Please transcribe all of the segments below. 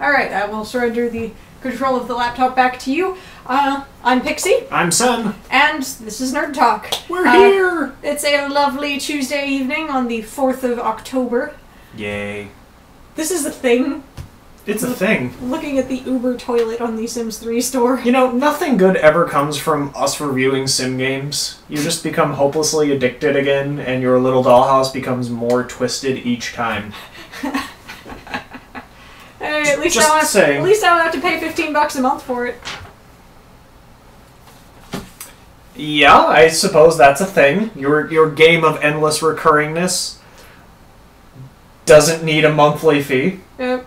All right, I will surrender the control of the laptop back to you. Uh, I'm Pixie, I'm Sen. and this is Nerd Talk. We're Uh, here. It's a lovely Tuesday evening on the 4th of October. Yay. This is a thing. It's a thing. Looking at the Uber toilet on the Sims 3 store. You know, nothing good ever comes from us reviewing sim games. You just become hopelessly addicted again, and your little dollhouse becomes more twisted each time. Hey, at least Just I saying. At least I don't have to pay 15 bucks a month for it. Yeah, I suppose that's a thing. Your your game of endless recurringness doesn't need a monthly fee. Yep.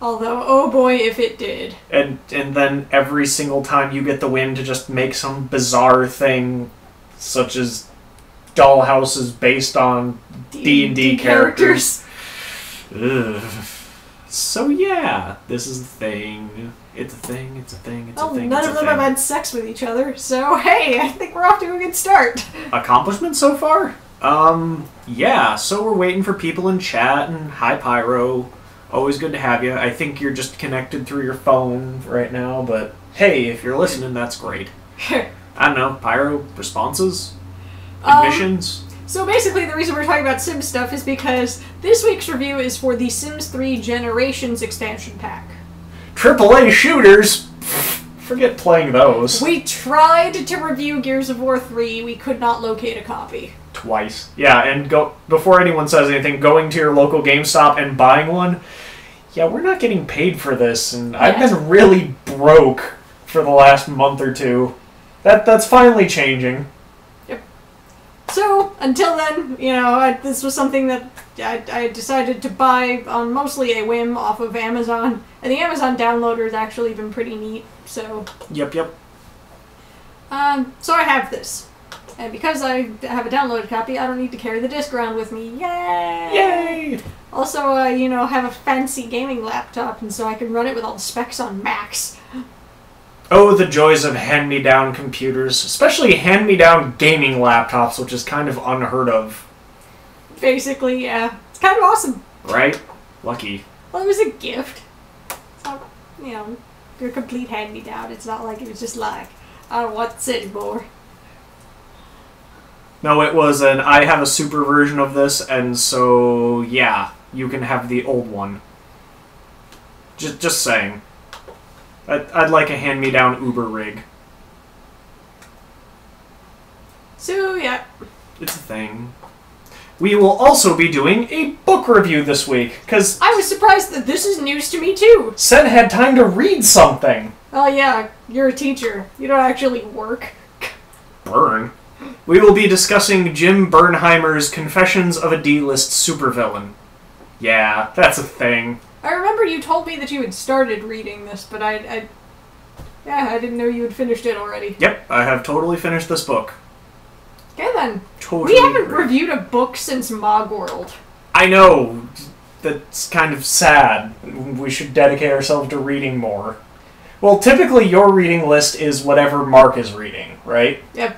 Although, oh boy, if it did. And and then every single time you get the win to just make some bizarre thing such as dollhouses based on D&D characters. Ugh. So yeah, this is the thing. It's a thing. It's a thing. It's Well, a thing. none of them thing. have had sex with each other, so hey, I think we're off to a good start. accomplishment so far. Um, yeah. So we're waiting for people in chat and hi Pyro. Always good to have you. I think you're just connected through your phone right now, but hey, if you're listening, that's great. I don't know. Pyro responses, Um, admissions. So basically, the reason we're talking about Sims stuff is because this week's review is for the Sims 3 Generations expansion pack. AAA shooters. Forget playing those We tried to review Gears of War 3, we could not locate a copy. twice. Yeah, and go before anyone says anything. Going to your local GameStop and buying one. Yeah, we're not getting paid for this, and I've been really broke for the last month or two. That that's finally changing. So, until then, you know, I, this was something that I, I decided to buy on mostly a whim off of Amazon. And the Amazon downloader has actually been pretty neat, so Yep, yep. Um, so I have this. And because I have a downloaded copy, I don't need to carry the disc around with me. Yay! Yay! Also, I, you know, have a fancy gaming laptop, and so I can run it with all the specs on max. Oh, the joys of hand-me-down computers, especially hand-me-down gaming laptops, which is kind of unheard of, Basically, yeah. It's kind of awesome. right? Lucky. Well, it was a gift. It's not, you know, your complete hand-me-down. It's not like it was just like, I don't want this anymore. No, it was an I have a super version of this, and so yeah, you can have the old one. Just, just saying. I'd, I'd like a hand-me-down Uber rig. So, yeah. It's a thing. We will also be doing a book review this week, because I was surprised that this is news to me, too. Sen had time to read something. Oh, yeah, you're a teacher. You don't actually work. Burn. We will be discussing Jim Bernheimer's Confessions of a D-list supervillain. Yeah, that's a thing. You told me that you had started reading this, but I, I yeah, I didn't know you had finished it already. Yep, I have totally finished this book. Okay then, Totally. we haven't reviewed a book since Mogworld. I know. That's kind of sad. We should dedicate ourselves to reading more. Well, typically your reading list is whatever Mark is reading, right? Yep.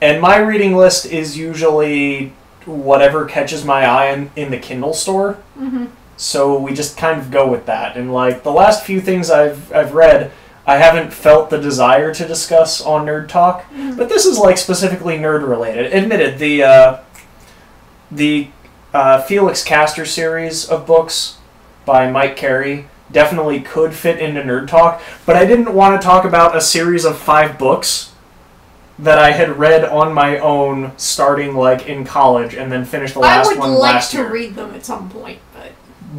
And my reading list is usually whatever catches my eye in, in the Kindle store. Mm-hmm. So we just kind of go with that. And like the last few things I've I've read, I haven't felt the desire to discuss on Nerd Talk. But this is like specifically nerd related. Admitted the uh, the uh, Felix Castor series of books by Mike Carey definitely could fit into Nerd Talk, but I didn't want to talk about a series of five books that I had read on my own starting like in college and then finished the I last year. I would one like last to read them at some point,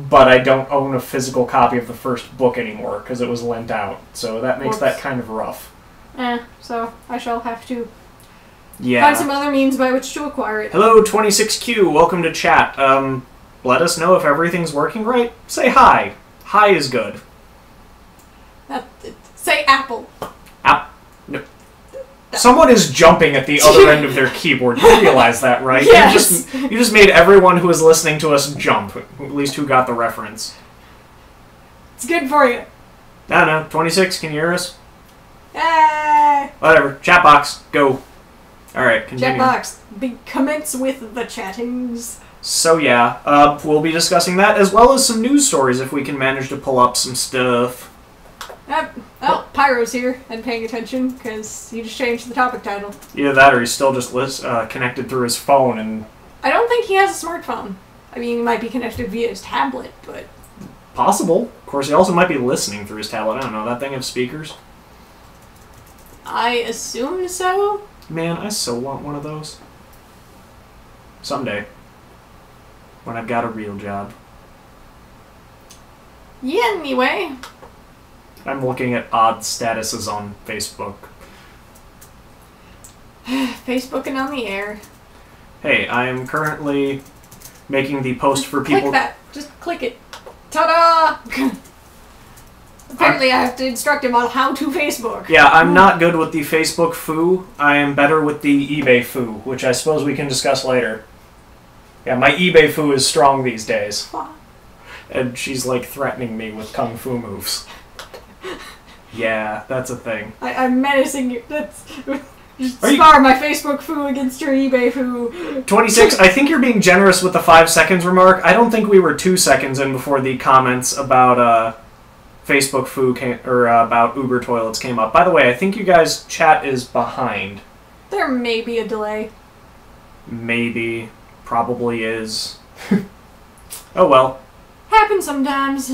but I don't own a physical copy of the first book anymore because it was lent out. So that makes that kind of rough. eh. So I shall have to Yeah. find some other means by which to acquire it. Hello, 26Q. Welcome to chat. Um, let us know if everything's working right. Say hi. Hi is good. That, say Apple. Someone is jumping at the other end of their keyboard. You realize that, right? Yes. You just, you just made everyone who is listening to us jump. At least who got the reference. It's good for you. I don't know. 26, can you hear us? Yay! Whatever. Chat box. Go. Alright, continue. box. Be- commence with the chattings. So yeah, uh, we'll be discussing that as well as some news stories if we can manage to pull up some stuff. Uh, oh, Pyro's here and paying attention because he just changed the topic title. Either that or he's still just uh, connected through his phone and I don't think he has a smartphone. I mean, he might be connected via his tablet, but possible. Of course, he also might be listening through his tablet. I don't know. That thing have speakers. I assume so. Man, I so want one of those. Someday. When I've got a real job. Yeah, anyway. I'm looking at odd statuses on Facebook. Facebook and on the air. Hey, I am currently making the post for people. Click that. Just click it. Ta da! Apparently, I have to instruct him on how to Facebook. Yeah, I'm not good with the Facebook foo. I am better with the eBay foo, which I suppose we can discuss later. Yeah, my eBay foo is strong these days. And she's like threatening me with kung fu moves. Yeah, that's a thing. I, I'm menacing you. That's. Are you- spar my Facebook foo against your eBay foo. 26, I think you're being generous with the five seconds remark. I don't think we were two seconds in before the comments about uh, Facebook foo came, or uh, about Uber toilets came up. By the way, I think you guys' chat is behind. There may be a delay. Maybe, probably is. oh well. Happens sometimes.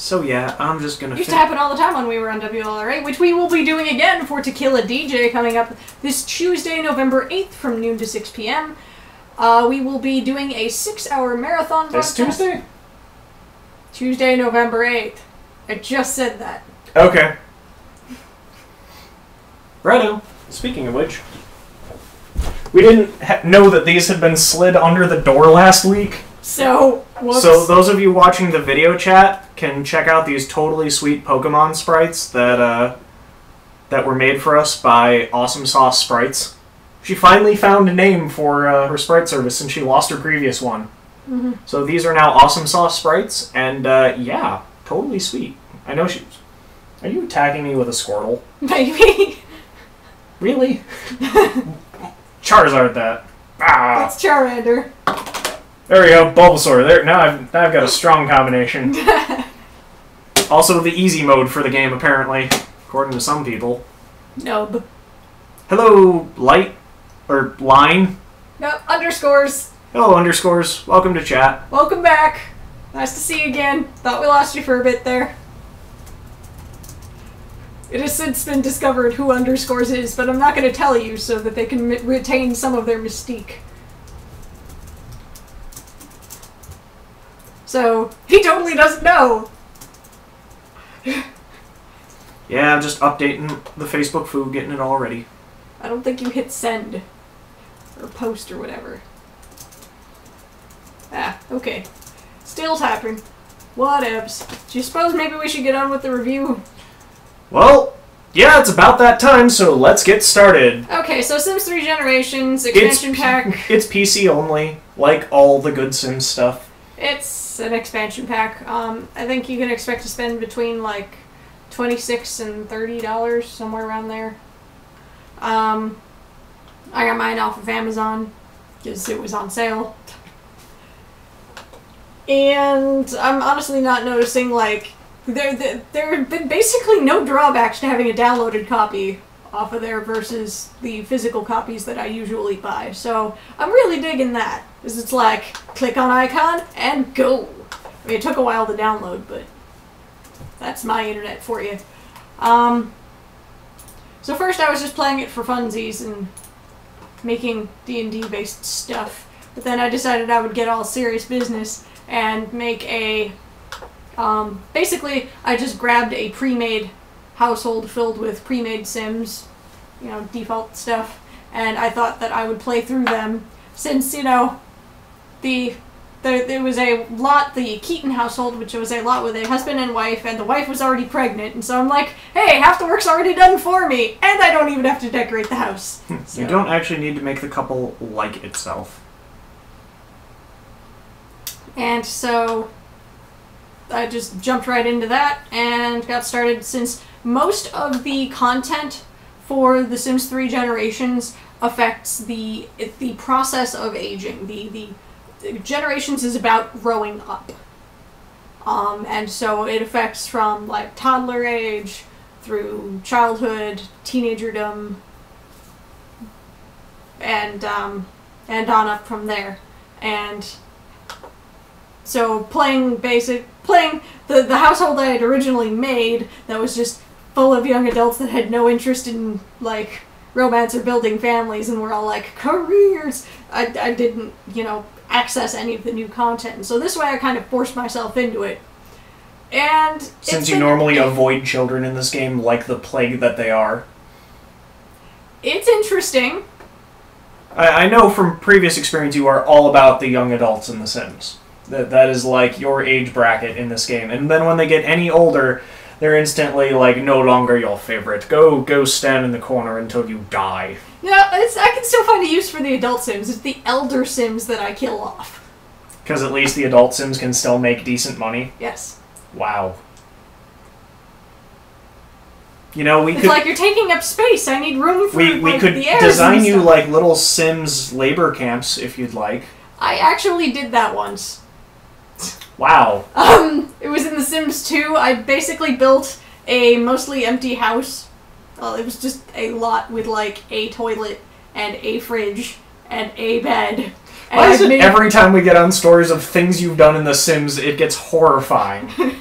So yeah, I'm just gonna. Used to happen all the time when we were on WLRA, which we will be doing again for Tequila DJ coming up this Tuesday, November 8th from noon to 6 p.m. Uh, we will be doing a six hour marathon This broadcast. Tuesday? Tuesday, November 8th. I just said that. Okay. Righto. Speaking of which, we didn't ha- know that these had been slid under the door last week. So, whoops. So those of you watching the video chat can check out these totally sweet Pokemon sprites that uh, that were made for us by Awesome Sauce Sprites. She finally found a name for uh, her sprite service since she lost her previous one. Mhm. So these are now Awesome Sauce sprites, and uh, yeah, totally sweet. I know she. Are you attacking me with a Squirtle? Maybe. Really? Charizard that. Ah. That's Charmander. There we go, Bulbasaur. There now I've now I've got a strong combination. also the easy mode for the game apparently, according to some people. No, b- Hello, light or line. no, underscores. Hello underscores. Welcome to chat. Welcome back. Nice to see you again. Thought we lost you for a bit there. It has since been discovered who underscores is, but I'm not going to tell you so that they can retain some of their mystique. So, he totally doesn't know. Yeah, I'm just updating the Facebook food, getting it all ready. I don't think you hit send. Or post or whatever. Ah, okay. Still tapping. Whatevs. Do you suppose maybe we should get on with the review? Well, yeah, it's about that time, so let's get started. Okay, so Sims 3 Generations, It's expansion pack. It's PC only, like all the good Sims stuff. It's an expansion pack. Um, I think you can expect to spend between like twenty-six and thirty dollars, somewhere around there. Um, I got mine off of Amazon because it was on sale, and I'm honestly not noticing like there there there have been basically no drawbacks to having a downloaded copy off of there versus the physical copies that I usually buy. So I'm really digging that. Because it's like, click on icon and go. I mean, it took a while to download, but that's my internet for you. Um, so first I was just playing it for funsies and making D&D based stuff. But then I decided I would get all serious business and make a... Um, basically, I just grabbed a pre-made household filled with pre-made sims, you know, default stuff, and I thought that I would play through them since, you know, the there, there was a lot, the Keaton household, which was a lot with a husband and wife, and the wife was already pregnant, and so I'm like, hey, half the work's already done for me, and I don't even have to decorate the house. Hmm, so- You don't actually need to make the couple like itself. And so I just jumped right into that and got started since most of the content for The Sims 3 Generations affects the the process of aging, the the Generations is about growing up. Um, and so it affects from like toddler age through childhood, teenagerdom, and um, and on up from there. And so playing basic, playing the the household I had originally made that was just full of young adults that had no interest in like romance or building families and were all like careers. I, I didn't you know access any of the new content. And so this way I kind of forced myself into it. And Since you been- normally avoid children in this game like the plague that they are. it's interesting. I, I know from previous experience you are all about the young adults in The Sims. That that is like your age bracket in this game. And then when they get any older, they're instantly like no longer your favorite. Go go stand in the corner until you die. Yeah, it's, I can still find a use for the adult Sims. It's the elder Sims that I kill off. Because at least the adult Sims can still make decent money. Yes. Wow. You know, we It's could like you're taking up space. I need room for we, we like, could design you like little Sims labor camps if you'd like. I actually did that once. Wow. Um, it was in The Sims 2. I basically built a mostly empty house. Well, it was just a lot with like a toilet and a fridge and a bed. And Why is it made- every time we get on stories of things you've done in The Sims, it gets horrifying?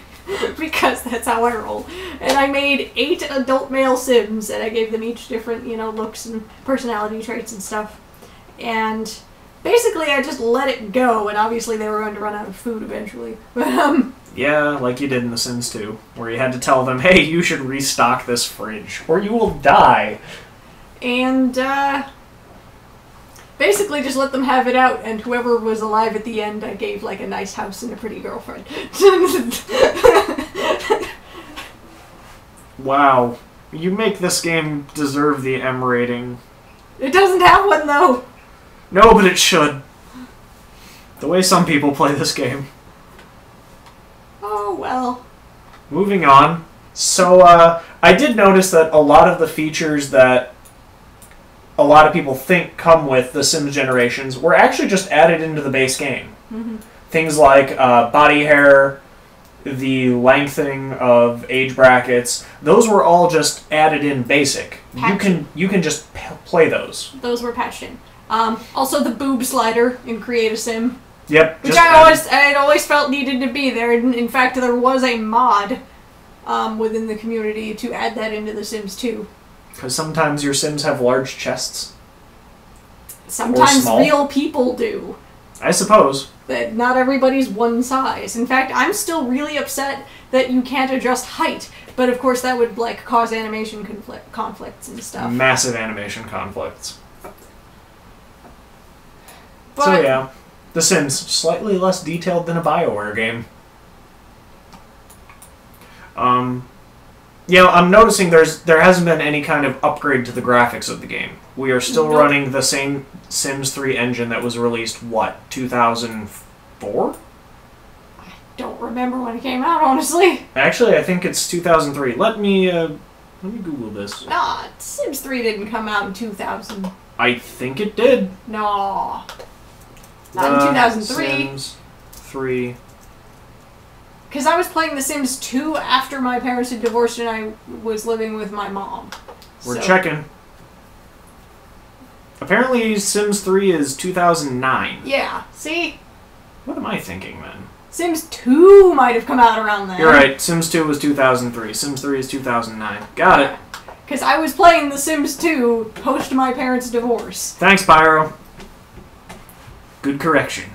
because that's how I roll. And I made eight adult male Sims, and I gave them each different, you know, looks and personality traits and stuff. And basically, I just let it go, and obviously they were going to run out of food eventually. But um, yeah, like you did in The Sims 2, where you had to tell them, hey, you should restock this fridge, or you will die. and uh, basically just let them have it out, and whoever was alive at the end, I gave like a nice house and a pretty girlfriend. Wow. You make this game deserve the M rating. it doesn't have one though. No, but it should. The way some people play this game. Oh well. Moving on. So, uh, I did notice that a lot of the features that a lot of people think come with the Sims Generations were actually just added into the base game. Things like uh, body hair, the lengthening of age brackets, those were all just added in basic. You can you can just p- play those. Those were patched in. Um, also the boob slider in Create a Sim. Yep. Which I always, I always felt needed to be there. In, in fact, there was a mod um, within the community to add that into The Sims 2. Because sometimes your Sims have large chests. Sometimes real people do. I suppose. That not everybody's one size. In fact, I'm still really upset that you can't adjust height. But of course, that would like cause animation conflict, conflicts and stuff. Massive animation conflicts. But so yeah, The Sims slightly less detailed than a Bioware game. Um, you know, I'm noticing there's there hasn't been any kind of upgrade to the graphics of the game. We are still Nope. running the same Sims 3 engine that was released what 2004. I don't remember when it came out, honestly. Actually, I think it's 2003. Let me uh, let me Google this. Nah, Sims 3 didn't come out in 2000. I think it did. No. Not in uh, 2003. Sims 3. Because I was playing The Sims 2 after my parents had divorced and I was living with my mom. We're So- checking. Apparently, Sims 3 is 2009. Yeah, see? What am I thinking then? Sims 2 might have come out around then. You're right. Sims 2 was 2003. Sims 3 is 2009. Got it. Because I was playing The Sims 2 post my parents' divorce. Thanks, Pyro. Good correction.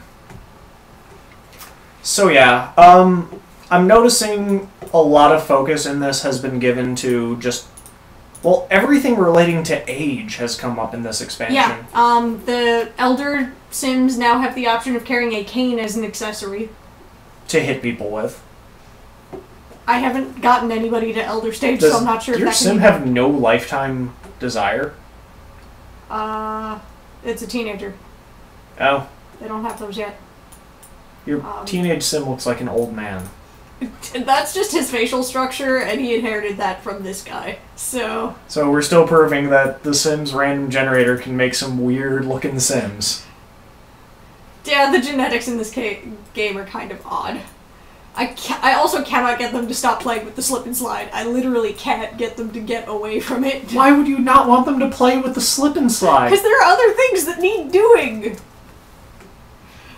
So yeah, um, I'm noticing a lot of focus in this has been given to just well, everything relating to age has come up in this expansion. Yeah, um, the elder Sims now have the option of carrying a cane as an accessory. To hit people with. I haven't gotten anybody to elder stage, Does so I'm not sure if your that sim can have no lifetime desire? Uh, it's a teenager. Oh, They don't have those yet. your Um, teenage sim looks like an old man. That's just his facial structure, and he inherited that from this guy. So, So we're still proving that the Sims random generator can make some weird looking Sims. Yeah, the genetics in this game are kind of odd. I, ca- I also cannot get them to stop playing with the slip and slide. I literally can't get them to get away from it. Why would you not want them to play with the slip and slide? Because there are other things that need doing.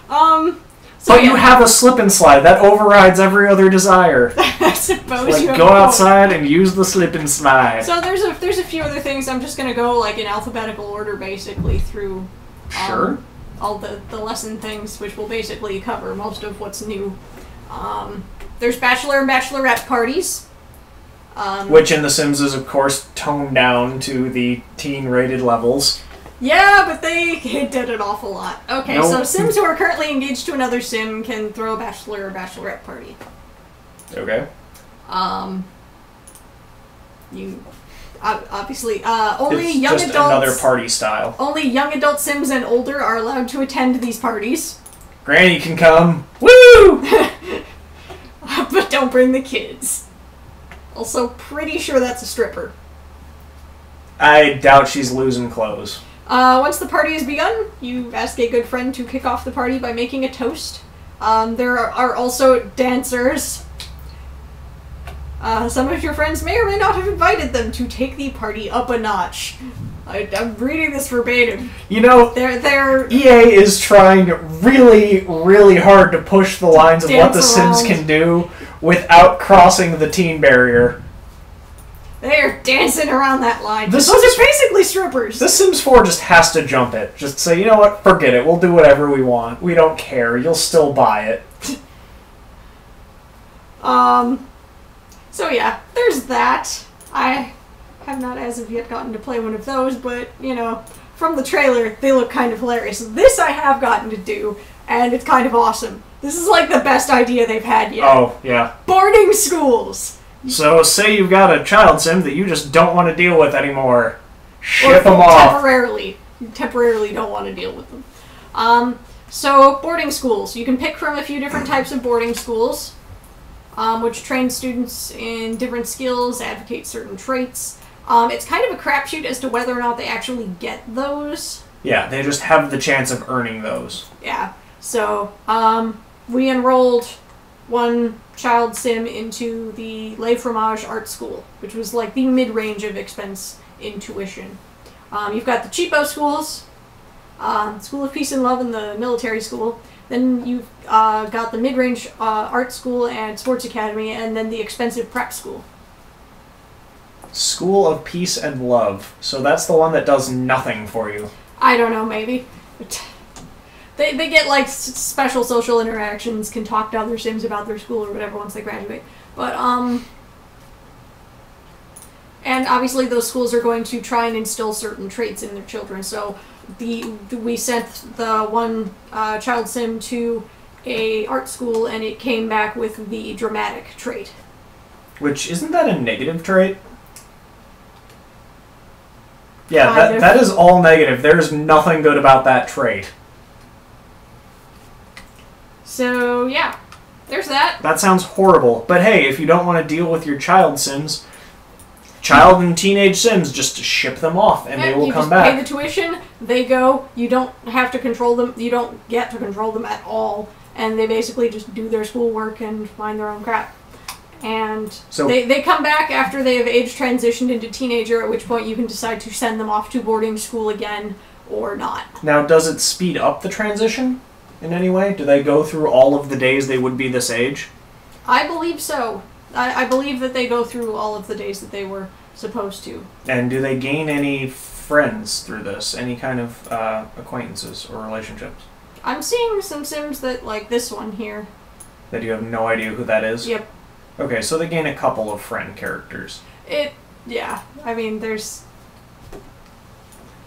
Um. So But you have a slip and slide that overrides every other desire. I suppose Like you have go outside and use the slip and slide. So there's a there's a few other things. I'm just gonna go like in alphabetical order, basically through um, Sure. all the the lesson things, which will basically cover most of what's new. Um, there's bachelor and bachelorette parties. Um, Which in The Sims is of course toned down to the teen rated levels. Yeah, but they did an awful lot. Okay, so Sims who are currently engaged to another Sim can throw a bachelor or bachelorette party. Okay. Um, you obviously uh, only it's young just adults. another party style. Only young adult Sims and older are allowed to attend these parties, Granny can come. Woo! but don't bring the kids. Also, pretty sure that's a stripper. I doubt she's losing clothes. Uh, once the party has begun, you ask a good friend to kick off the party by making a toast. Um, there are, also dancers. Uh, some of your friends may or may not have invited them to take the party up a notch. I, I'm reading this verbatim. You know, They're they're EA is trying really, really hard to push the lines of what The Dance Sims can do without crossing the teen barrier. They're dancing around that line. This Those is- are basically strippers. The Sims 4 just has to jump it. Just say, you know what, forget it. We'll do whatever we want. We don't care. You'll still buy it. Um, so yeah, there's that. I have not as of yet gotten to play one of those, but you know, from the trailer, they look kind of hilarious. This I have gotten to do, and it's kind of awesome. This is like the best idea they've had yet. Oh, yeah. Boarding schools. So, say you've got a child sim that you just don't want to deal with anymore. Or Ship them off. temporarily. You temporarily don't want to deal with them. Um, so boarding schools. You can pick from a few different types of boarding schools, um, which train students in different skills, advocate certain traits. Um, it's kind of a crapshoot as to whether or not they actually get those. Yeah, they just have the chance of earning those. Yeah. So um, we enrolled one child sim into the Le Fromage Art School, which was like the mid-range of expense in tuition. Um, you've got the cheapo schools, um, School of Peace and Love, and the military school. Then you've uh, got the mid-range uh, art school and sports academy, and then the expensive prep school. School of Peace and Love. So that's the one that does nothing for you. I don't know, maybe. They, they get like s- special social interactions, can talk to other Sims about their school or whatever once they graduate. But, um. And obviously, those schools are going to try and instill certain traits in their children. So, the, the we sent the one uh, child sim to a art school, and it came back with the dramatic trait. Which, isn't that a negative trait? Yeah, that, that is all negative. There's nothing good about that trait. So, yeah, there's that. That sounds horrible. But hey, if you don't want to deal with your child sims, child and teenage sims, just ship them off and Yeah, they will come just pay the tuition, they go. You don't have to control them. You don't get to control them at all, and they basically just do their schoolwork and mind their own crap. And So- they, they come back after they have age transitioned into teenager, at which point you can decide to send them off to boarding school again or not. Now, does it speed up the transition in any way? Do they go through all of the days they would be this age? I believe so. I, I believe that they go through all of the days that they were supposed to. And do they gain any friends through this? Any kind of uh, acquaintances or relationships? I'm seeing some Sims that, like this one here. That you have no idea who that is? Yep. Okay, so they gain a couple of friend characters. It, yeah. I mean, there's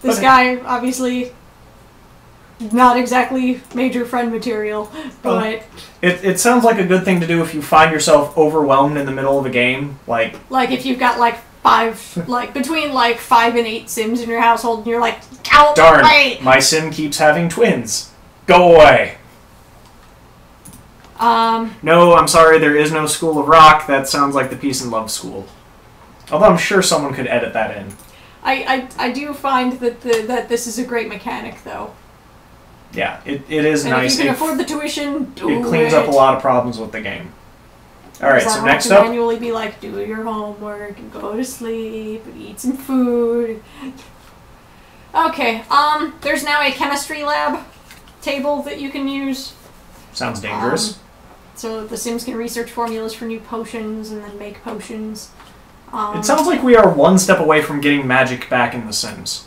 this Okay. guy obviously not exactly major friend material, but It, it sounds like a good thing to do if you find yourself overwhelmed in the middle of a game. Like, like if you've got like five, like between like five and eight Sims in your household, and you're like, out, darn, wait. my sim keeps having twins. Go away. Um, No, I'm sorry, there is no School of Rock. That sounds like the Peace and Love School. Although I'm sure someone could edit that in. I, I, I do find that the, that this is a great mechanic though. Yeah, it, it is and nice. if you can It, afford the tuition, do it cleans up a lot of problems with the game. All right, so next to up, manually be like, do your homework and go to sleep and eat some food. Okay, um, there's now a chemistry lab table that you can use. sounds dangerous. Um, so the Sims can research formulas for new potions and then make potions. Um, it sounds like we are one step away from getting magic back in The Sims.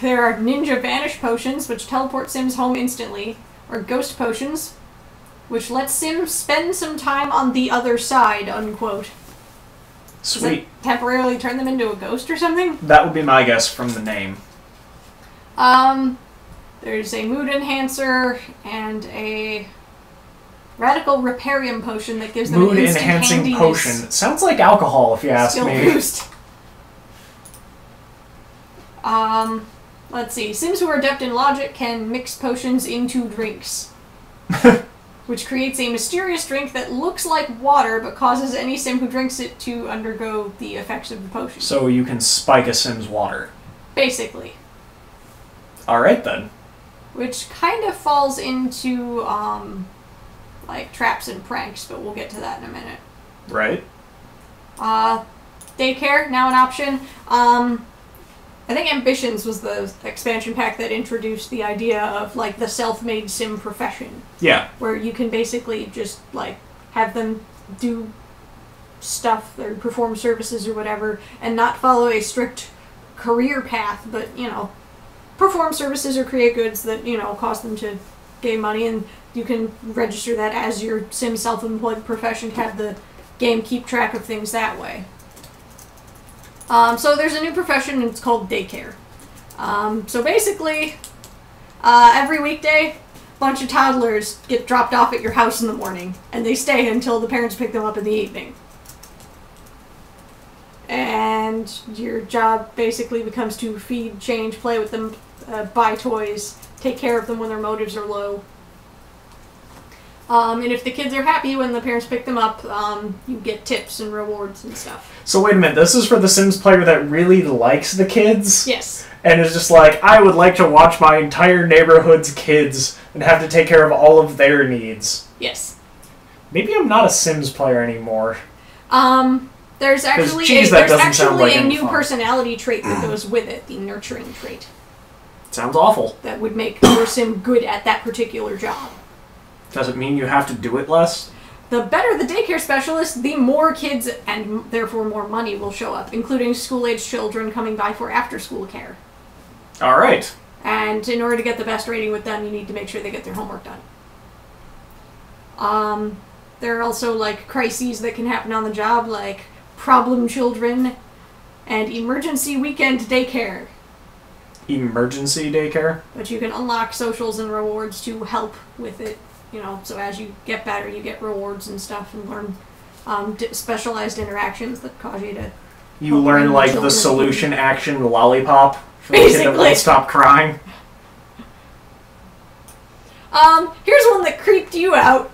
There are ninja vanish potions, which teleport Sims home instantly, or ghost potions, which let Sims spend some time on the other side, unquote. Sweet. temporarily turn them into a ghost or something? That would be my guess from the name. Um, there's a mood enhancer and a radical reparium potion that gives them Mood an instant enhancing handiness potion. Sounds like alcohol, if you ask skill me. boost. Um, let's see. Sims who are adept in logic can mix potions into drinks. which creates a mysterious drink that looks like water but causes any sim who drinks it to undergo the effects of the potion. So you can spike a Sim's water. Basically. All right then. Which kind of falls into, um, like traps and pranks, but we'll get to that in a minute. Right. Uh, daycare, now an option. Um, I think Ambitions was the expansion pack that introduced the idea of, like, the self made sim profession. Yeah. where you can basically just like have them do stuff or perform services or whatever and not follow a strict career path but you know perform services or create goods that you know cost them to gain money and you can register that as your sim self-employed profession to have the game keep track of things that way um, so there's a new profession and it's called daycare um, so basically uh, every weekday a bunch of toddlers get dropped off at your house in the morning and they stay until the parents pick them up in the evening. And your job basically becomes to feed, change, play with them, uh, buy toys, take care of them when their motives are low. Um, and if the kids are happy when the parents pick them up, um, you get tips and rewards and stuff. So wait a minute. This is for the Sims player that really likes the kids Yes. and is just like, I would like to watch my entire neighborhood's kids and have to take care of all of their needs. Yes. Maybe I'm not a Sims player anymore. Um, there's actually geez, a, that there's actually like a new fun. personality trait that goes with it, the nurturing trait. Sounds awful. that would make your sim good at that particular job. Does it mean you have to do it less? The better the daycare specialist, the more kids and therefore more money will show up, including school age children coming by for after school care. All right. And in order to get the best rating with them, you need to make sure they get their homework done. Um, there are also like crises that can happen on the job, like problem children and emergency weekend daycare. Emergency daycare. But you can unlock socials and rewards to help with it. You know, so as you get better, you get rewards and stuff, and learn um, d- specialized interactions that cause you to. You learn like the solution action lollipop for the kid that Basically. won't stop crying. Um, here's one that creeped you out: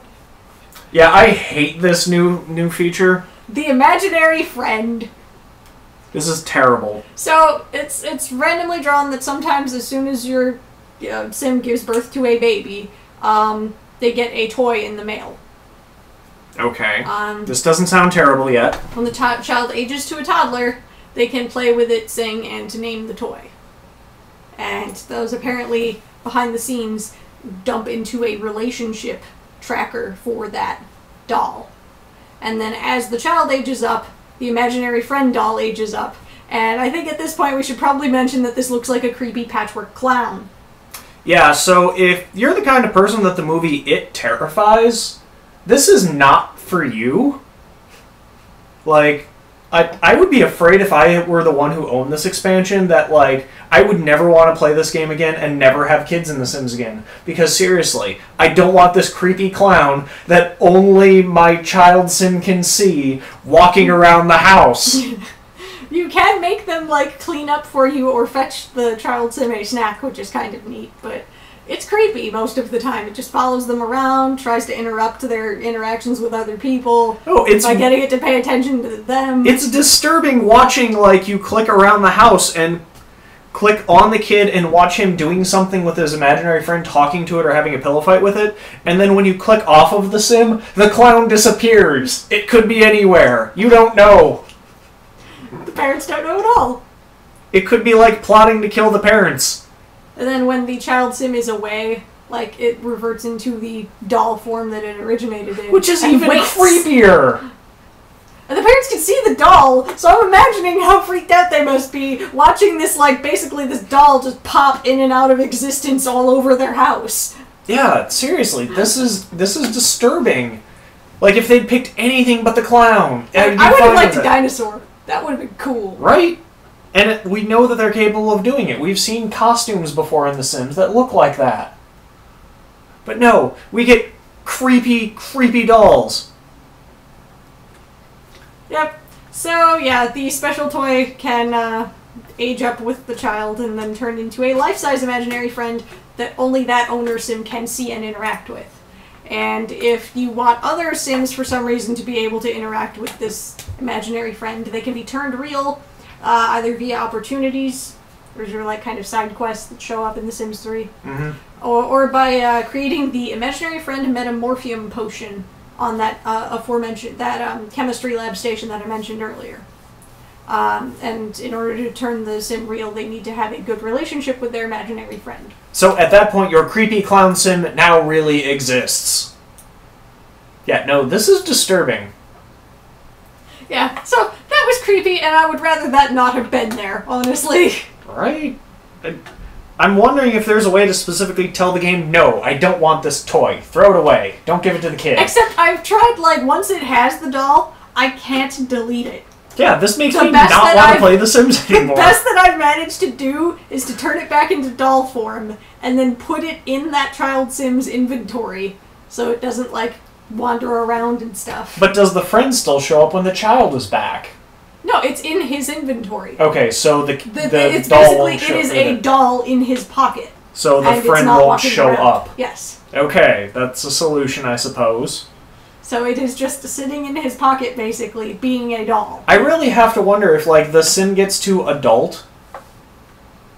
Yeah, I hate this new new feature. the imaginary friend. This is terrible. So it's it's randomly drawn that sometimes as soon as your uh, sim gives birth to a baby, um, they get a toy in the mail. Okay. Um, This doesn't sound terrible yet. when the to- child ages to a toddler, they can play with it, sing, and name the toy. And those apparently behind the scenes dump into a relationship tracker for that doll. And then as the child ages up, the imaginary friend doll ages up. And I think at this point we should probably mention that this looks like a creepy patchwork clown. Yeah, so if you're the kind of person that the movie It terrifies, this is not for you. Like, I, I would be afraid if I were the one who owned this expansion that, like, I would never want to play this game again and never have kids in The Sims again. Because seriously, I don't want this creepy clown that only my child sim can see walking around the house. You can make them like clean up for you or fetch the child sim a snack, which is kind of neat, but it's creepy most of the time. It just follows them around, tries to interrupt their interactions with other people oh, it's by getting it to pay attention to them. It's disturbing watching like you click around the house and click on the kid and watch him doing something with his imaginary friend, talking to it or having a pillow fight with it, and then when you click off of the sim, the clown disappears. It could be anywhere. You don't know. The parents don't know at all. It could be like plotting to kill the parents. And then when the child sim is away, like it reverts into the doll form that it originated in. Which is even waits. creepier. And the parents can see the doll, so I'm imagining how freaked out they must be watching this, like, basically this doll just pop in and out of existence all over their house. Yeah, seriously, this is this is disturbing. Like if they'd picked anything but the clown, I'd I would have liked a dinosaur. That would have been cool. right? And it, we know that they're capable of doing it. We've seen costumes before in The Sims that look like that. But no, we get creepy, creepy dolls. Yep. So, yeah, the special toy can uh, age up with the child and then turn into a life size imaginary friend that only that owner sim can see and interact with. And if you want other sims for some reason to be able to interact with this imaginary friend, they can be turned real uh, either via opportunities, or are like kind of side quests that show up in The Sims 3, Mm-hmm. or, or by uh, creating the imaginary friend metamorphium potion on that uh, aforementioned that um, chemistry lab station that I mentioned earlier. Um, and in order to turn the sim real, they need to have a good relationship with their imaginary friend. So at that point, your creepy clown sim now really exists. Yeah, no, this is disturbing. Yeah, so that was creepy, and I would rather that not have been there, honestly. Right? I'm wondering if there's a way to specifically tell the game, no, I don't want this toy. Throw it away. Don't give it to the kid. Except I've tried, like, once it has the doll, I can't delete it. Yeah, this makes The me not want to play The Sims anymore. The best that I've managed to do is to turn it back into doll form and then put it in that child Sims inventory so it doesn't like wander around and stuff. But does the friend still show up when the child is back? no, it's in his inventory. Okay, so the The, the, it's doll basically it is a doll in his pocket. so the friend won't show around. up. Yes. Okay, that's a solution, I suppose. So it is just sitting in his pocket basically, being a doll. I really have to wonder if like the sim gets to adult.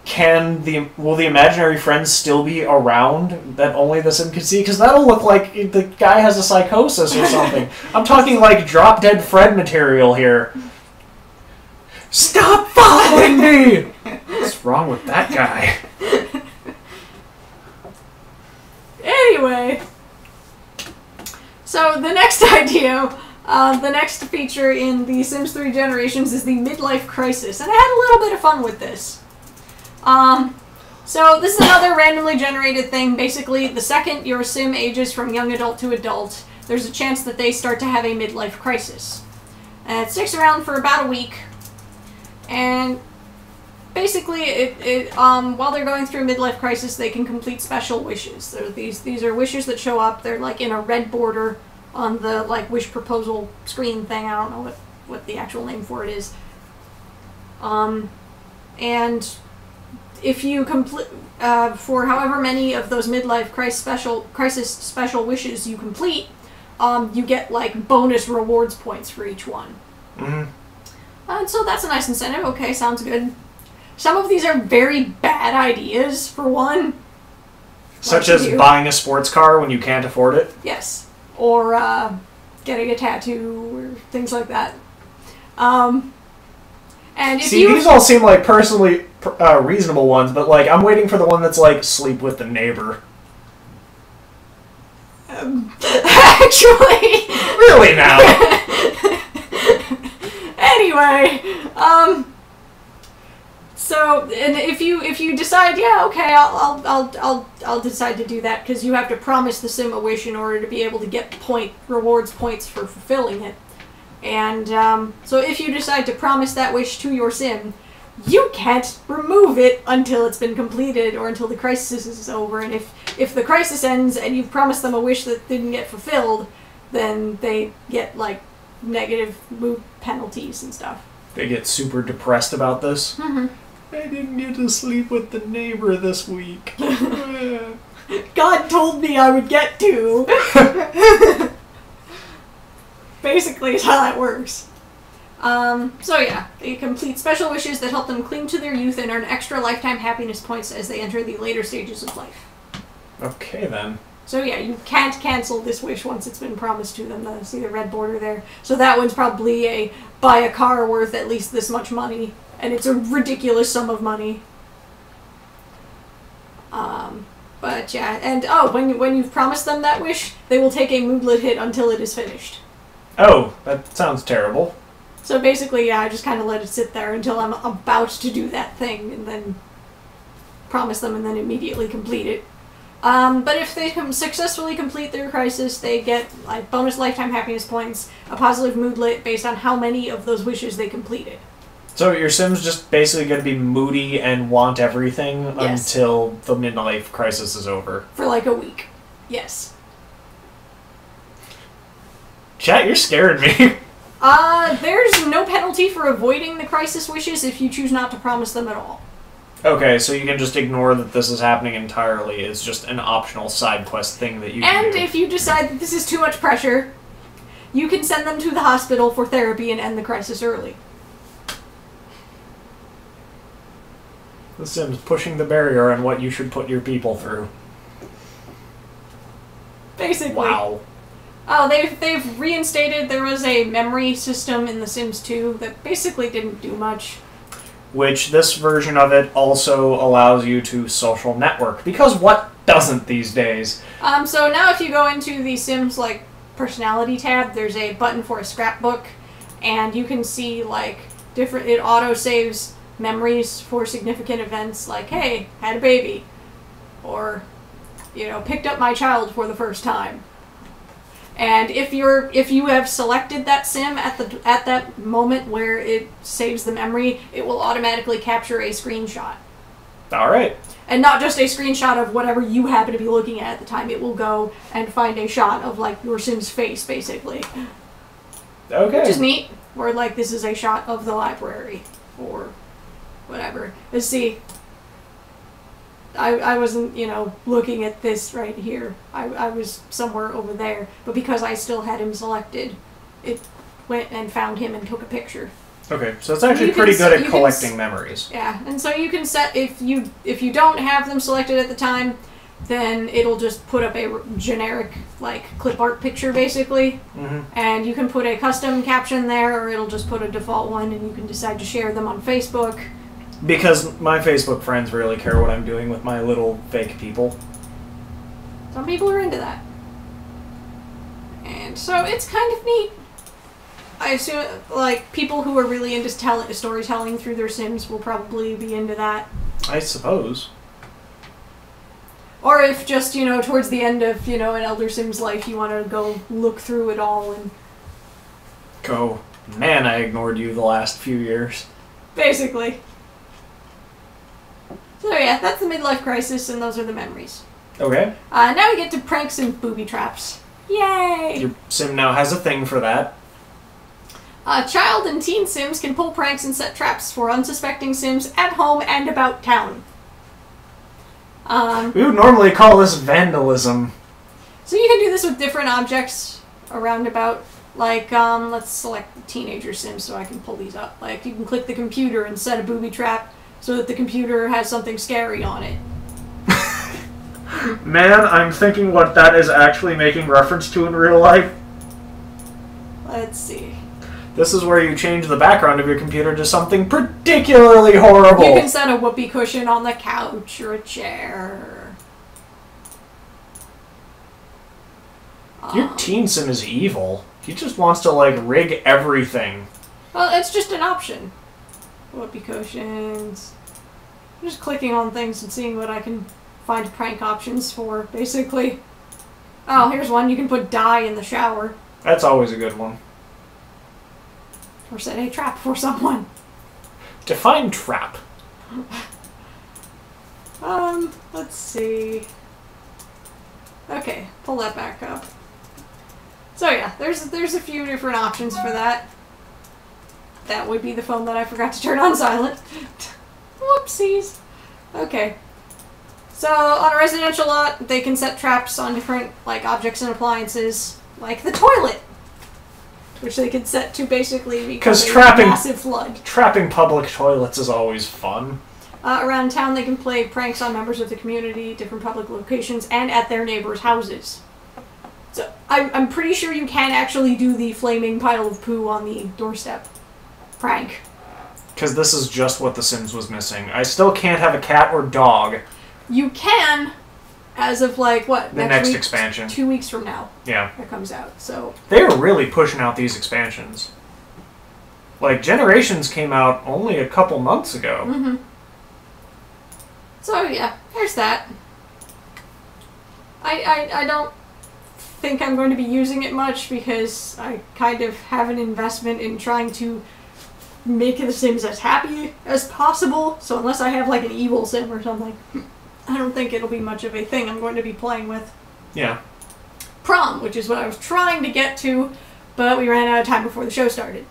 Can the will the imaginary friends still be around that only the sim can see? Because that'll look like the guy has a psychosis or something. I'm talking like drop dead Fred material here. Stop following me! What's wrong with that guy? Anyway, so the next idea, uh, the next feature in the Sims 3 Generations is the midlife crisis, and I had a little bit of fun with this. Um, so this is another randomly generated thing. Basically, the second your sim ages from young adult to adult, there's a chance that they start to have a midlife crisis. And it sticks around for about a week, and basically it, it um while they're going through a midlife crisis they can complete special wishes so these these are wishes that show up they're like in a red border on the like wish proposal screen thing i don't know what what the actual name for it is um and if you complete uh, for however many of those midlife crisis special crisis special wishes you complete um, you get like bonus rewards points for each one Mhm. and so that's a nice incentive. Okay, sounds good. Some of these are very bad ideas, for one. Such as you. buying a sports car when you can't afford it. Yes. Or uh, getting a tattoo or things like that. Um, and if See, you. these all seem like personally uh, reasonable ones, but like I'm waiting for the one that's like sleep with the neighbor. actually. Really now? anyway, um. So, and if you if you decide, yeah, okay, I'll I'll I'll I'll, I'll decide to do that because you have to promise the sim a wish in order to be able to get point rewards points for fulfilling it. And um, so, if you decide to promise that wish to your sim, you can't remove it until it's been completed or until the crisis is over. And if if the crisis ends and you've promised them a wish that didn't get fulfilled, then they get like negative mood penalties and stuff. they get super depressed about this. Mhm. I didn't get to sleep with the neighbor this week. God told me I would get to. Basically, is how that works. Um, so yeah, they complete special wishes that help them cling to their youth and earn extra lifetime happiness points as they enter the later stages of life. Okay then. So yeah, you can't cancel this wish once it's been promised to them. Uh, see the red border there. So that one's probably a buy a car worth at least this much money, and it's a ridiculous sum of money. Um, but yeah, and oh, when you, when you've promised them that wish, they will take a moodlet hit until it is finished. Oh, that sounds terrible. So basically, yeah, I just kind of let it sit there until I'm about to do that thing, and then promise them, and then immediately complete it. Um, but if they successfully complete their crisis, they get like bonus lifetime happiness points, a positive moodlet based on how many of those wishes they completed. So your Sim's just basically going to be moody and want everything Yes. until the midlife crisis is over. for like a week. Yes. Chat, you're scaring me. Uh, there's no penalty for avoiding the crisis wishes if you choose not to promise them at all. okay, so you can just ignore that this is happening entirely. It's just an optional side quest thing that you can And do. if you decide that this is too much pressure, you can send them to the hospital for therapy and end the crisis early. The Sims pushing the barrier on what you should put your people through. Basically. Wow. Oh, they've they've reinstated. There was a memory system in The Sims 2 that basically didn't do much. Which this version of it also allows you to social network. Because what doesn't these days? Um, so now if you go into the Sims like personality tab, there's a button for a scrapbook, and you can see like different. It auto saves memories for significant events, like hey, had a baby, or you know, picked up my child for the first time. And if you're if you have selected that sim at the at that moment where it saves the memory, it will automatically capture a screenshot. Alright. And not just a screenshot of whatever you happen to be looking at at the time. It will go and find a shot of like your Sim's face, basically, Okay. which is neat. Or like this is a shot of the library, or whatever. Let's see. I, I wasn't, you know, looking at this right here. I, I was somewhere over there. But because I still had him selected, it went and found him and took a picture. Okay, so it's actually can pretty good at collecting memories. Yeah, and so you can set if you if you don't have them selected at the time, then it'll just put up a generic like clip art picture basically, hmm and you can put a custom caption there, or it'll just put a default one, and you can decide to share them on Facebook. Because my Facebook friends really care what I'm doing with my little fake people. Some people are into that, and so it's kind of neat. I assume like people who are really into tell- storytelling through their Sims will probably be into that. I suppose. Or if just, you know, towards the end of, you know, an Elder Sims life, you want to go look through it all and Go. Man, I ignored you the last few years. basically. So yeah, that's the midlife crisis, and those are the memories. Okay. Uh, now we get to pranks and booby traps. Yay! Your sim now has a thing for that. Uh, child and teen Sims can pull pranks and set traps for unsuspecting Sims at home and about town. Um, We would normally call this vandalism. So you can do this with different objects around about. Like, um, let's select the teenager sim so I can pull these up. Like, you can click the computer and set a booby trap so that the computer has something scary on it. Man, I'm thinking what that is actually making reference to in real life. Let's see. This is where you change the background of your computer to something particularly horrible. You can set a whoopee cushion on the couch or a chair. Your Um, teen sim is evil. He just wants to like rig everything. Well, it's just an option. Whoopee cushions. I'm just clicking on things and seeing what I can find prank options for, basically. Oh, here's one. You can put dye in the shower. That's always a good one. Or set a trap for someone. Define trap. Um, let's see. Okay, pull that back up. So yeah, there's there's a few different options for that. That would be the phone that I forgot to turn on silent. Whoopsies. Okay. So on a residential lot, they can set traps on different like objects and appliances, like the toilet. which they can set to basically become 'Cause a trapping- massive flood. Trapping public toilets is always fun. Uh, around town, they can play pranks on members of the community, different public locations, and at their neighbors' houses. So I'm, I'm pretty sure you can actually do the flaming pile of poo on the doorstep prank. Because this is just what The Sims was missing. I still can't have a cat or dog. You can, as of like what The next week, expansion. two weeks from now, Yeah. that comes out. So They are really pushing out these expansions. Like, Generations came out only a couple months ago. hmm So yeah, there's that. I, I I don't think I'm going to be using it much because I kind of have an investment in trying to make the Sims as happy as possible. So unless I have like an evil Sim or something, I don't think it'll be much of a thing I'm going to be playing with. Yeah. Prom, which is what I was trying to get to, but we ran out of time before the show started.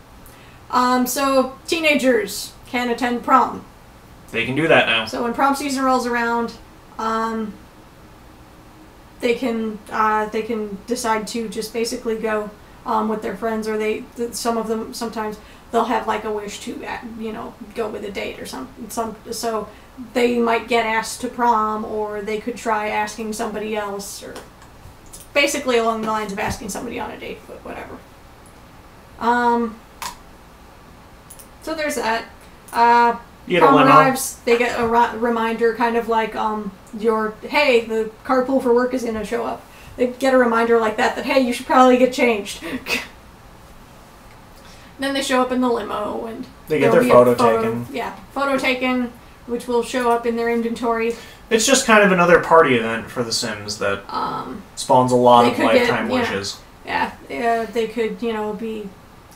Um, so teenagers can attend prom. They can do that now. So when prom season rolls around, um, they can uh, they can decide to just basically go um, with their friends, or they some of them sometimes they'll have like a wish to uh, you know go with a date or something. Some so they might get asked to prom, or they could try asking somebody else, or basically along the lines of asking somebody on a date, but whatever. Um. So there's that. Uh, You prom arrives, they get a reminder, kind of like um, your hey, the carpool for work is gonna show up. They get a reminder like that that hey, you should probably get changed. then they show up in the limo and They get their a photo taken. Yeah, photo taken, which will show up in their inventory. It's just kind of another party event for The Sims that Um, spawns a lot of get, lifetime yeah. wishes. yeah, uh, they could you know be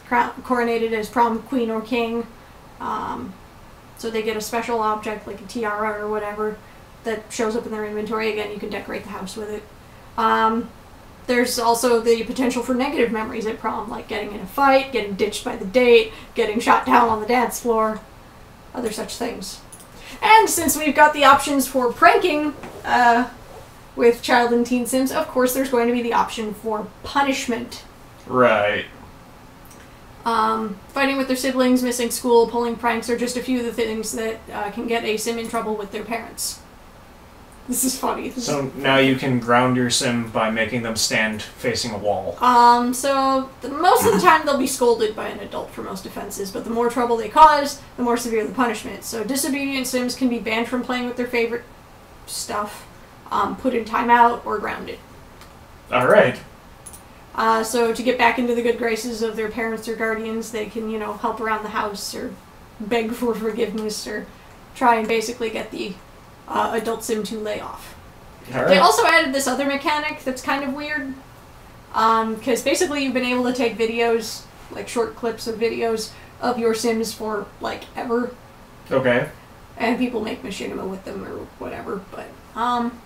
coronated as prom queen or king. Um, so they get a special object like a tiara or whatever that shows up in their inventory. Again, you can decorate the house with it. Um, there's also the potential for negative memories at prom, like getting in a fight, getting ditched by the date, getting shot down on the dance floor, other such things. And since we've got the options for pranking uh, with child and teen sims, of course there's going to be the option for punishment. Right. Um, fighting with their siblings, missing school, pulling pranks are just a few of the things that uh, can get a sim in trouble with their parents. This is funny. This is- So now you can ground your sim by making them stand facing a wall. Um, so the, most of the time they'll be scolded by an adult for most offenses, but the more trouble they cause, the more severe the punishment. So disobedient sims can be banned from playing with their favorite stuff, um, put in timeout, or grounded. Alright. Uh, so to get back into the good graces of their parents or guardians, they can, you know, help around the house or beg for forgiveness or try and basically get the uh, adult sim to lay off. They also added this other mechanic that's kind of weird. Because basically, you've been able to take videos, like short clips of videos of your Sims for like ever, Okay. and people make machinima with them or whatever. But um,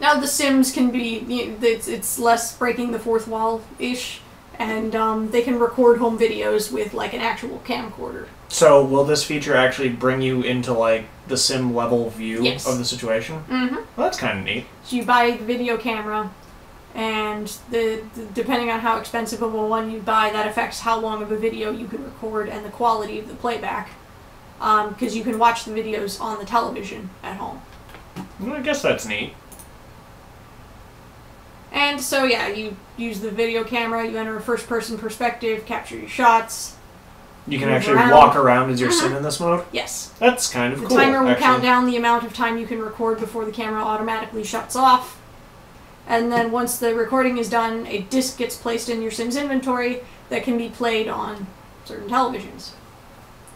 now the Sims can be it's it's less breaking the fourth wall ish, and um, they can record home videos with like an actual camcorder. So will this feature actually bring you into like the sim level view Yes. of the situation? Mm-hmm. Well, that's kind of neat. So you buy the video camera, and the, the depending on how expensive of a one you buy, that affects how long of a video you can record and the quality of the playback. Because you can watch the videos on the television at home. Well, I guess that's neat. And so yeah, you use the video camera, you enter a first-person perspective, capture your shots. You can actually around. walk around as your Mhm. sim in this mode. Yes. That's kind of The cool. The timer will actually. count down the amount of time you can record before the camera automatically shuts off. And then once the recording is done, a disc gets placed in your Sims inventory that can be played on certain televisions.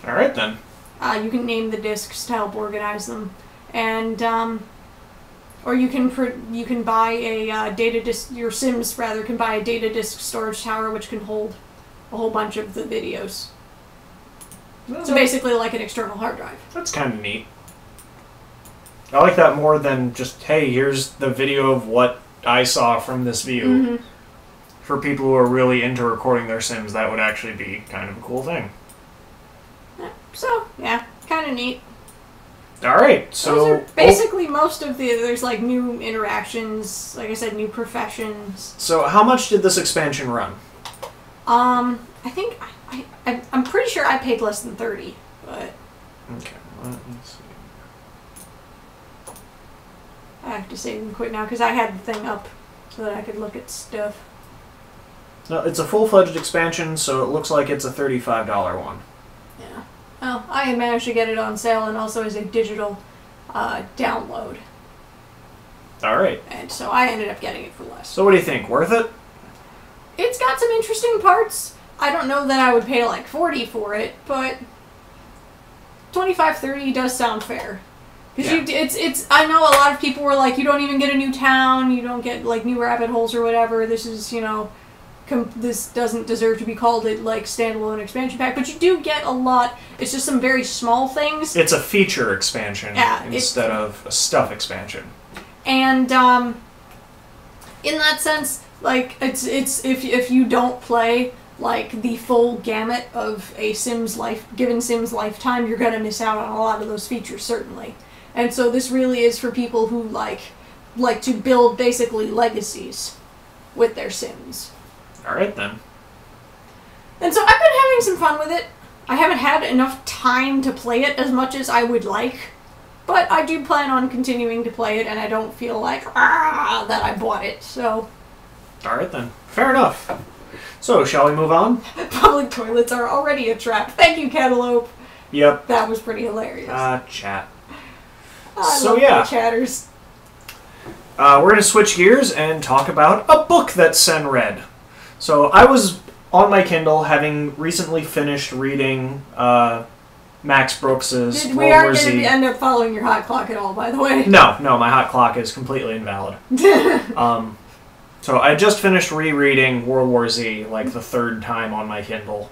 All right then. Uh, you can name the discs to help organize them, and um, or you can pr- you can buy a uh, data disk. Your Sims rather can buy a data disk storage tower which can hold a whole bunch of the videos. So basically, like an external hard drive. That's kind of neat. I like that more than just hey, here's the video of what I saw from this view. Mhm. For people who are really into recording their sims, that would actually be kind of a cool thing. So yeah, kind of neat. All right, so are basically most of the. There's like new interactions. Like I said, new professions. so how much did this expansion run? Um, I think I, I I'm pretty sure I paid less than thirty, but Okay, let me see. I have to save and quit now because I had the thing up so that I could look at stuff. No, it's a full-fledged expansion, so it looks like it's a thirty-five dollar one. Yeah. Well, I managed to get it on sale and also as a digital uh, download, All right. and so I ended up getting it for less. So what do you think? Worth it? It's got some interesting parts. I don't know that I would pay like 40 for it, but 25 30 does sound fair. Cuz you it's it's I know a lot of people were like you don't even get a new town, you don't get like new rabbit holes or whatever. This is, you know, com- this doesn't deserve to be called a like standalone expansion pack, but you do get a lot. It's just some very small things. It's a feature expansion Yeah, instead of a stuff expansion. and um, in that sense, like it's it's if if you don't play like the full gamut of a Sims life given Sims lifetime, you're gonna miss out on a lot of those features certainly. And so this really is for people who like like to build basically legacies with their Sims. All right then. And so I've been having some fun with it. I haven't had enough time to play it as much as I would like, but I do plan on continuing to play it, and I don't feel like ah that I bought it. So All right then. Fair enough. So shall we move on? public toilets are already a trap. Thank you, Cantaloupe. Yep. That was pretty hilarious. Uh, chat. I so yeah. chatters. Uh, we're going to switch gears and talk about a book that Sen read. So I was on my Kindle, having recently finished reading uh, Max Brooks's Did, We aren't going to end up following your hot clock at all, by the way. No, no, my hot clock is completely invalid. Um, so I just finished rereading World War Z, like the third time on my Kindle,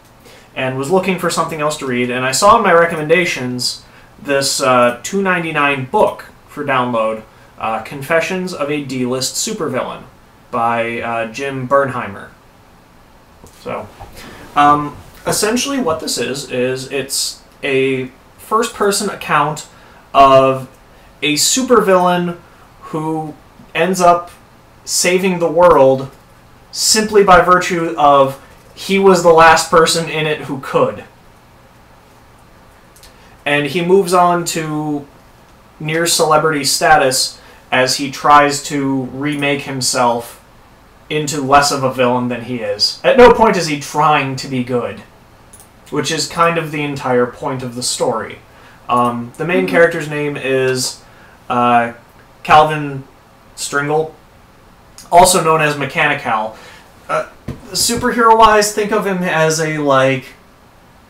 and was looking for something else to read, and I saw in my recommendations this uh, 2.99 book for download, uh, Confessions of a D-list supervillain by uh, Jim Bernheimer. So, um, essentially, what this is is it's a first-person account of a supervillain who ends up saving the world simply by virtue of he was the last person in it who could. And he moves on to near celebrity status as he tries to remake himself into less of a villain than he is. At no point is he trying to be good, which is kind of the entire point of the story. Um, the main character's name is uh, Calvin Stringle, also known as Mechanical. Uh, superhero wise, think of him as a like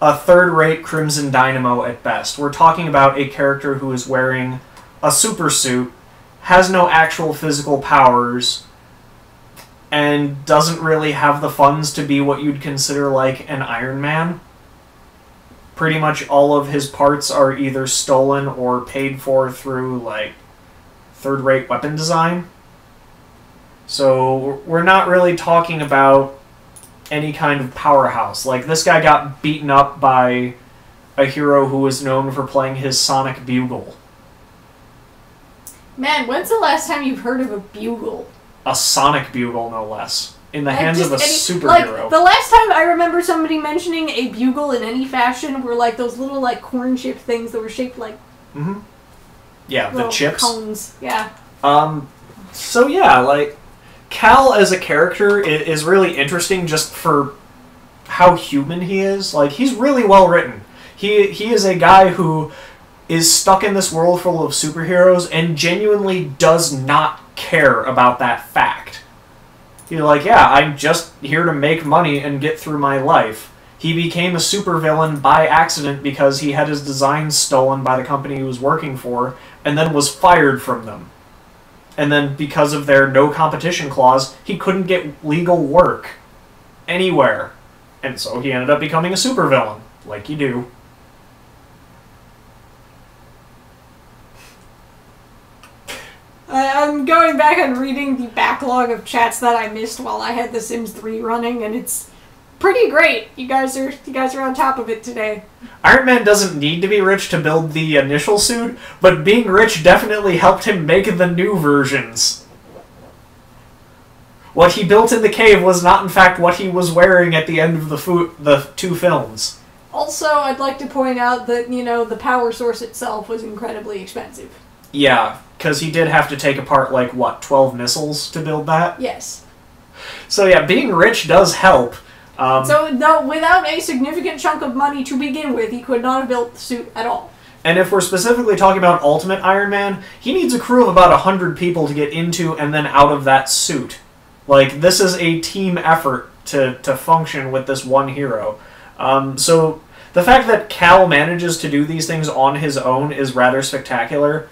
a third rate Crimson Dynamo at best. We're talking about a character who is wearing a super suit, has no actual physical powers, and doesn't really have the funds to be what you'd consider like an Iron Man. Pretty much all of his parts are either stolen or paid for through like third rate weapon design. So we're not really talking about any kind of powerhouse. Like this guy got beaten up by a hero who was known for playing his sonic bugle. Man, when's the last time you've heard of a bugle? A sonic bugle, no less. In the hands of a just any- superhero. Like the last time I remember somebody mentioning a bugle in any fashion were like those little like corn chip things that were shaped like Mm-hmm. Yeah, the chips. cones. Yeah. Um, so yeah, like Cal as a character is really interesting just for how human he is. Like he's really well written. He he is a guy who is stuck in this world full of superheroes and genuinely does not care about that fact. He's like, yeah, I'm just here to make money and get through my life. He became a supervillain by accident because he had his designs stolen by the company he was working for and then was fired from them. And then because of their no competition clause, he couldn't get legal work anywhere. And so he ended up becoming a supervillain, like you do. I'm going back and reading the backlog of chats that I missed while I had The Sims 3 running, and it's pretty great. You guys are you guys are on top of it today. Iron Man doesn't need to be rich to build the initial suit, but being rich definitely helped him make the new versions. what he built in the cave was not, in fact, what he was wearing at the end of the the two films. Also, I'd like to point out that, you know, the power source itself was incredibly expensive. Yeah, because he did have to take apart like what twelve missiles to build that. Yes. So yeah, being rich does help. Um, So, no, without a significant chunk of money to begin with, he could not have built the suit at all. and if we're specifically talking about Ultimate Iron Man, he needs a crew of about hundred people to get into and then out of that suit. Like this is a team effort to to function with this one hero. Um, so the fact that Cal manages to do these things on his own is rather spectacular.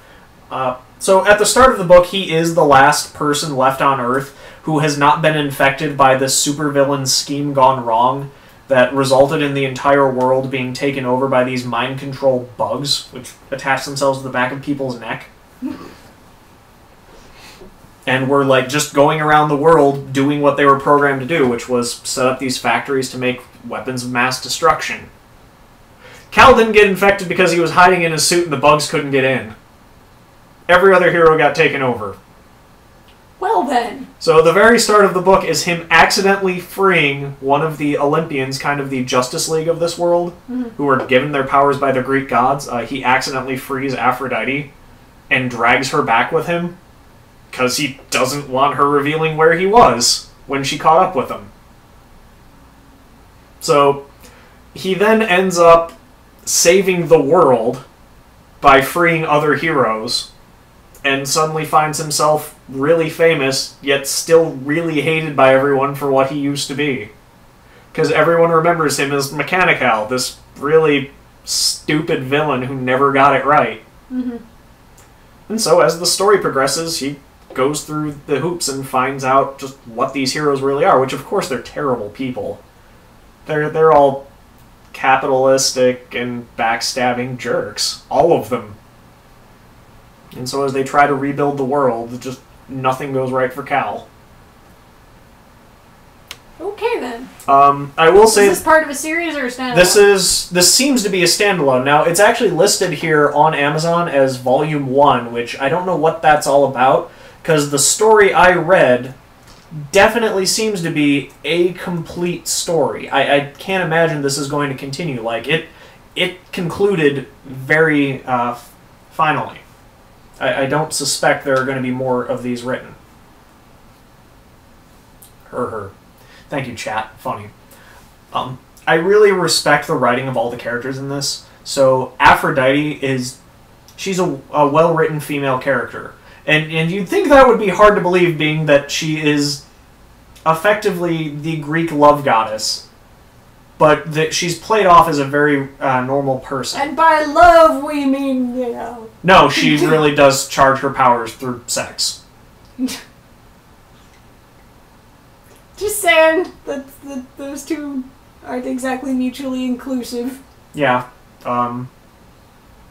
Uh, so at the start of the book, he is the last person left on Earth who has not been infected by this supervillain scheme gone wrong that resulted in the entire world being taken over by these mind control bugs, which attach themselves to the back of people's neck. and were like just going around the world doing what they were programmed to do, which was set up these factories to make weapons of mass destruction. Cal didn't get infected because he was hiding in his suit and the bugs couldn't get in. Every other hero got taken over. Well then. So the very start of the book is him accidentally freeing one of the Olympians, kind of the Justice League of this world, who were given their powers by the Greek gods. Uh, he accidentally frees Aphrodite and drags her back with him because he doesn't want her revealing where he was when she caught up with him. So he then ends up saving the world by freeing other heroes and suddenly finds himself really famous, yet still really hated by everyone for what he used to be. Because everyone remembers him as Mechanical, this really stupid villain who never got it right. Mhm. And so, as the story progresses, he goes through the hoops and finds out just what these heroes really are, which, of course, they're terrible people. They're, they're all capitalistic and backstabbing jerks. All of them. And so as they try to rebuild the world, just nothing goes right for Cal. Okay then. Um, I will say is this part of a series or a standalone? this is this seems to be a standalone. Now it's actually listed here on Amazon as Volume One, which I don't know what that's all about because the story I read definitely seems to be a complete story. I, I can't imagine this is going to continue. Like it, it concluded very uh, finally. I, I don't suspect there are going to be more of these written. Her, her. Thank you, chat. Funny. Um, I really respect the writing of all the characters in this. So Aphrodite is, she's a, a well-written female character, and and you'd think that would be hard to believe, being that she is effectively the Greek love goddess, but that she's played off as a very uh, normal person. And by love we mean, you know. No, she really does charge her powers through sex. Just saying that, that those two aren't exactly mutually inclusive. Yeah. Um,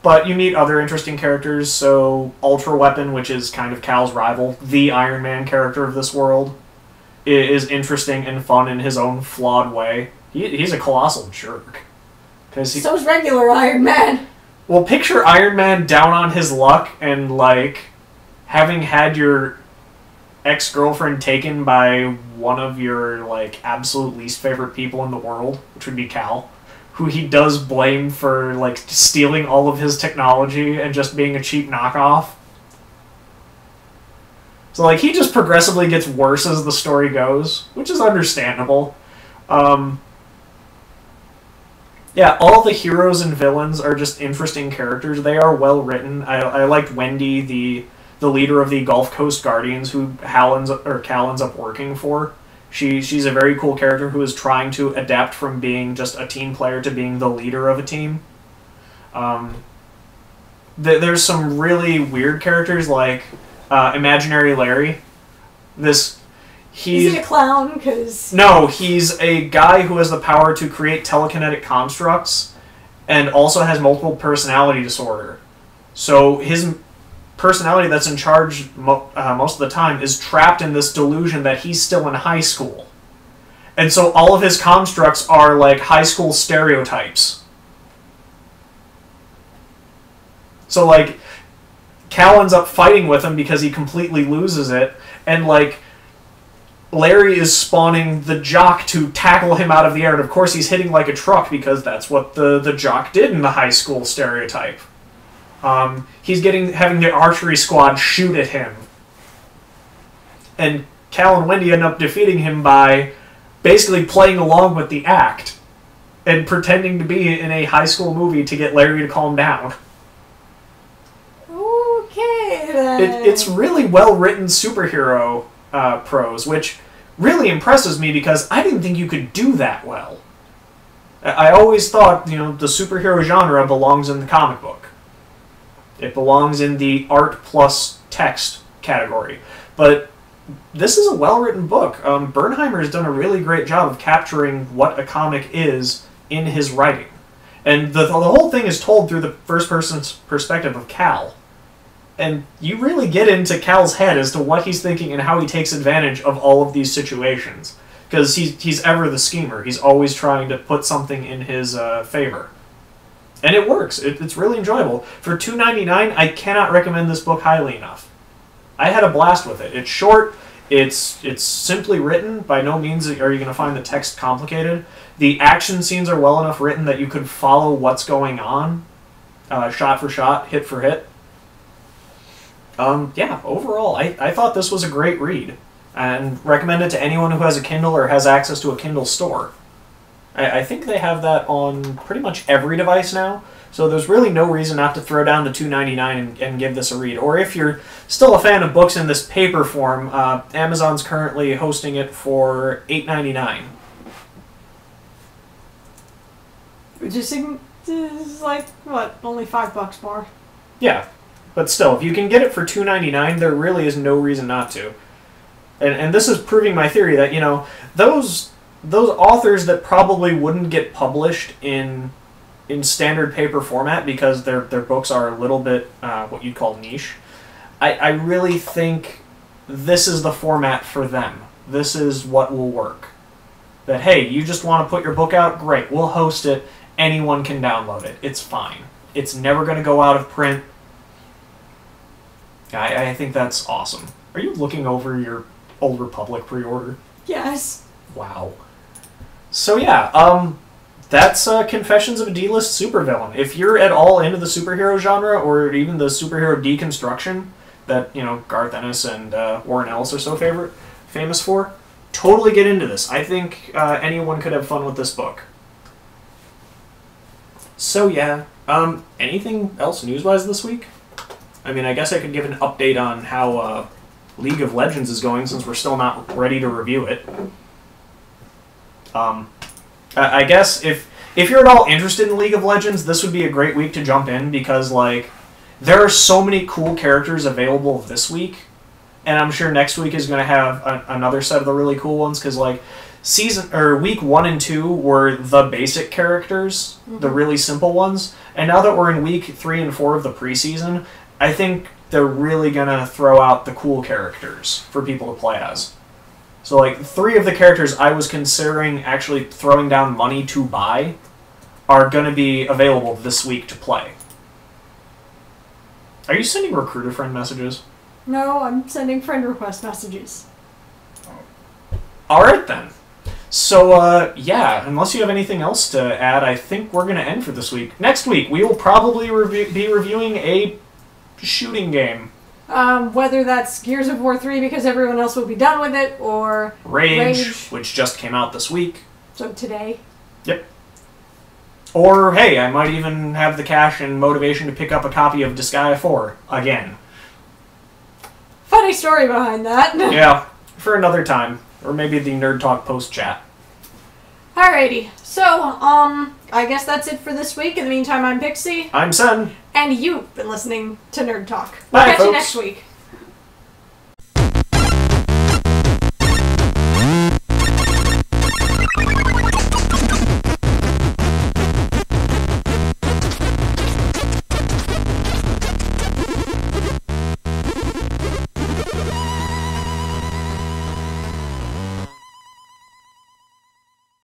but you meet other interesting characters. So Ultra Weapon, which is kind of Cal's rival, the Iron Man character of this world, is interesting and fun in his own flawed way. He, he's a colossal jerk. Because he, So's regular Iron Man. well, picture Iron Man down on his luck and like having had your ex girlfriend taken by one of your like absolute least favorite people in the world, which would be Cal, who he does blame for like stealing all of his technology and just being a cheap knockoff. So like he just progressively gets worse as the story goes, which is understandable. Um, yeah, all the heroes and villains are just interesting characters. They are well written. I, I liked Wendy, the the leader of the Gulf Coast Guardians, who Hal ends or Cal ends up working for. She she's a very cool character who is trying to adapt from being just a team player to being the leader of a team. Um, th- there's some really weird characters like uh, Imaginary Larry. This Is he's he a clown? Because no, he's a guy who has the power to create telekinetic constructs and also has multiple personality disorder. So his personality that's in charge mo- uh, most of the time is trapped in this delusion that he's still in high school. And so all of his constructs are like high school stereotypes. So like Cal ends up fighting with him because he completely loses it and like Larry is spawning the jock to tackle him out of the air, and of course he's hitting like a truck because that's what the, the jock did in the high school stereotype. Um, he's getting having the archery squad shoot at him, and Cal and Wendy end up defeating him by basically playing along with the act and pretending to be in a high school movie to get Larry to calm down. Okay then. It, it's really well written superhero uh, prose, which really impresses me because I didn't think you could do that well. I I always thought, you know, the superhero genre belongs in the comic book. It belongs in the art plus text category. But this is a well written book. Um, Bernheimer has done a really great job of capturing what a comic is in his writing. And the, the whole thing is told through the first person's perspective of Cal and you really get into Cal's head as to what he's thinking and how he takes advantage of all of these situations. Because he's, he's ever the schemer. He's always trying to put something in his uh, favor. And it works. It, it's really enjoyable. For two ninety nine, I cannot recommend this book highly enough. I had a blast with it. It's short. It's it's simply written. By no means are you going to find the text complicated. The action scenes are well enough written that you could follow what's going on, uh, shot for shot, hit for hit um, yeah, overall, I, I thought this was a great read and recommend it to anyone who has a Kindle or has access to a Kindle store. I, I think they have that on pretty much every device now, so there's really no reason not to throw down the $2.99 and, and give this a read. Or if you're still a fan of books in this paper form, uh, Amazon's currently hosting it for $8.99. Which is, is like, what, only five bucks more. Yeah, but still, if you can get it for two ninety nine, there really is no reason not to. And and this is proving my theory that you know those those authors that probably wouldn't get published in in standard paper format because their their books are a little bit uh, what you'd call niche. I I really think this is the format for them. This is what will work. That hey, you just want to put your book out, great. We'll host it. Anyone can download it. It's fine. It's never going to go out of print I, I think that's awesome. Are you looking over your Old Republic pre-order? Yes. Wow. So yeah, um, that's uh, Confessions of a D-list supervillain. If you're at all into the superhero genre or even the superhero deconstruction that you know Garth Ennis and uh, Warren Ellis are so favorite famous for, totally get into this. I think uh, anyone could have fun with this book. So yeah, um, anything else news-wise this week? I mean, I guess I could give an update on how uh, League of Legends is going since we're still not ready to review it. Um, I I guess if if you're at all interested in League of Legends, this would be a great week to jump in because like there are so many cool characters available this week, and I'm sure next week is going to have a, another set of the really cool ones because like season or week one and two were the basic characters, the really simple ones, and now that we're in week three and four of the preseason, I think they're really gonna throw out the cool characters for people to play as. So like three of the characters I was considering actually throwing down money to buy are gonna be available this week to play. Are you sending recruiter friend messages? No, I'm sending friend request messages. All right then. So uh, yeah, unless you have anything else to add, I think we're gonna end for this week. Next week we will probably be reviewing a shooting game. Um, whether that's Gears of War 3 because everyone else will be done with it, or Rage, Rage. which just came out this week. so today. Yep. Or hey, I might even have the cash and motivation to pick up a copy of Disgaea 4 again. Funny story behind that. yeah, for another time. Or maybe the Nerd Talk post chat. Alrighty. So, um, I guess that's it for this week. In the meantime, I'm Pixie, I'm Sen. and you've been listening to Nerd Talk. Bye, We'll catch you folks. next week.